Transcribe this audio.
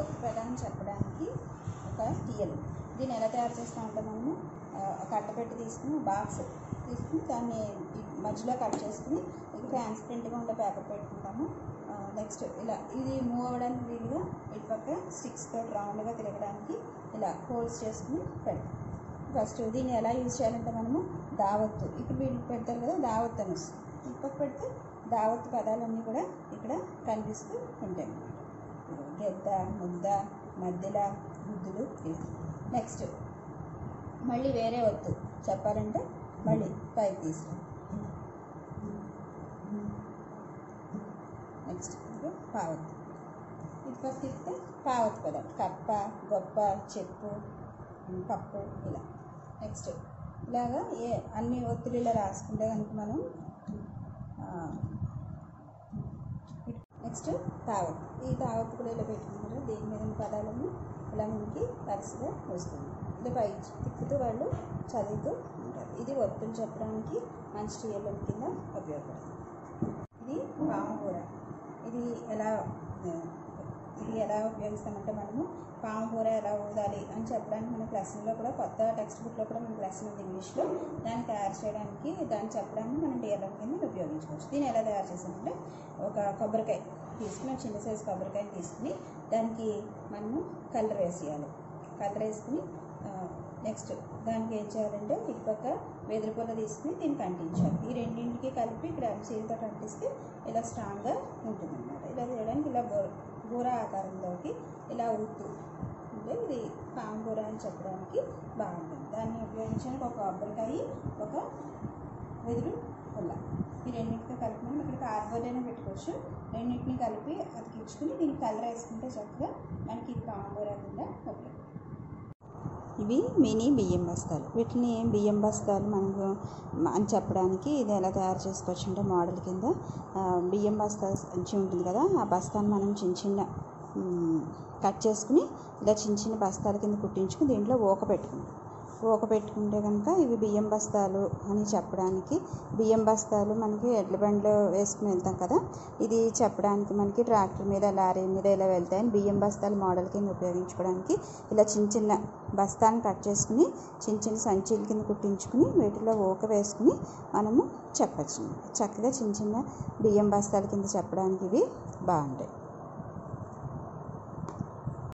ఒత్తిపెట్టని చెప్పడానికి ఒక టీఎల్. దీన్ని ఎలా తయారు చేస్తామంటే మనము? కట్ట కట్టపెట్టి తీసుకుని బాక్స్ తీసుకుని దాన్ని మధ్యలో కట్ చేసుకుని ఇది ట్రాన్స్పరెంట్గా ఉండే పేపర్ పెట్టుకుంటాము. నెక్స్ట్ ఇలా ఇది మూవ్ అవ్వడానికి వీలుగా ఇటుపక్క స్టిక్స్ తోటి రౌండ్గా తిరగడానికి ఇలా హోల్స్ చేసుకుని పెడతాం. ఫస్ట్ దీన్ని ఎలా యూజ్ చేయాలంటే మనము దావత్తు. ఇక్కడ వీళ్ళు పెడతారు కదా దావత్ అని వస్తుంది. ఇటు పెడితే దావత్ పదాలన్నీ కూడా ఇక్కడ కనిపిస్తూ ఉంటాయి అన్నమాట. గెద్ద ముద్ద మధ్యల గుద్దులు ఇవి. నెక్స్ట్ మళ్ళీ వేరే వద్దు. చెప్పాలంటే మళ్ళీ పైకి తీసుకు. నెక్స్ట్ ఇది పావత్ ఇది పక్క తిప్పితే పావత్ పదం కప్ప గొప్ప చెప్పు పప్పు ఇలా. నెక్స్ట్ ఇలాగా ఏ అన్ని ఒత్తులు ఇలా రాసుకుంటే కనుక మనం నెక్స్ట్ తావత్. ఈ తావత్ కూడా ఇలా పెట్టుకుంటారు. దీని మీద పదాలను ఇలా మనకి వరుసగా వస్తుంది. ఇలా పై తిప్పుతూ వాళ్ళు చదువుతూ ఉంటారు. ఇది ఒత్తులు చెప్పడానికి మంచి టీఎల్ఎం కింద ఉపయోగపడుతుంది. ఇది పాముకూర ఇది ఎలా ఇది ఎలా ఉపయోగిస్తామంటే మనము పాము కూర ఎలా ఊదాలి అని చెప్పడానికి మన లెసన్లో కూడా కొత్త టెక్స్ట్ బుక్లో కూడా మనకి లెసన్ ఉంది ఇంగ్లీష్లో. దాన్ని తయారు చేయడానికి దాన్ని చెప్పడానికి మనం టీఎల్ఎం కింద ఉపయోగించుకోవచ్చు. దీన్ని ఎలా తయారు చేసామంటే ఒక కొబ్బరికాయ. తీసుకుని చిన్న సైజు కొబ్బరికాయ తీసుకుని దానికి మనము కలర్ వేసేయాలి. కలర్ వేసుకుని నెక్స్ట్ దానికి ఏం చేయాలంటే ఇటుపక్క వెదురు పుల్ల తీసుకుని దీనికి అంటించాలి ఈ రెండింటికి కలిపి ఇక్కడ ఎంసీలతో అంటిస్తే ఇలా స్ట్రాంగ్గా ఉంటుందన్నమాట. ఇలా చేయడానికి ఇలా బోర బూర ఆకారంలోకి ఇలా ఊతూ అంటే ఇది పాంబూర అని చెప్పడానికి బాగుంటుంది. దాన్ని ఉపయోగించడానికి ఒక కొబ్బరికాయ ఒక వెదురు పుల్ల ఈ రెండింటితో కలిపి మనం ఇక్కడ కార్డ్బోర్డ్ అయినా పెట్టుకోవచ్చు. రెండింటిని కలిపి అతికించుకుని దీనికి కలర్ వేసుకుంటే చక్కగా మనకి ఇది పాము బూర కింద ఇవి మినీ బియ్యం బస్తాలు. వీటిని బియ్యం బస్తాలు మనకు అని చెప్పడానికి ఇది ఎలా తయారు చేసుకోవచ్చు అంటే మోడల్ కింద బియ్యం బస్తా సంచి ఉంటుంది కదా ఆ బస్తాను మనం చిన్న చిన్న కట్ చేసుకుని ఇలా చిన్న చిన్న బస్తాల కింద కుట్టించుకుని దీంట్లో ఊక పెట్టుకుంటాం. ఊక పెట్టుకుంటే కనుక ఇవి బియ్యం బస్తాలు అని చెప్పడానికి. బియ్యం బస్తాలు మనకి ఎడ్ల బండ్లు వేసుకుని వెళ్తాం కదా. ఇది చెప్పడానికి మనకి ట్రాక్టర్ మీద లారీ మీద ఇలా వెళ్తాయని బియ్యం బస్తాలు మోడల్ కింద ఉపయోగించుకోవడానికి ఇలా చిన్న చిన్న బస్తాలను కట్ చేసుకుని చిన్న చిన్న సంచీల కింద కుట్టించుకుని వీటిలో ఊక వేసుకుని మనము చెప్పచ్చు. చక్కగా చిన్న చిన్న బియ్యం బస్తాల కింద చెప్పడానికి ఇవి బాగుంటాయి.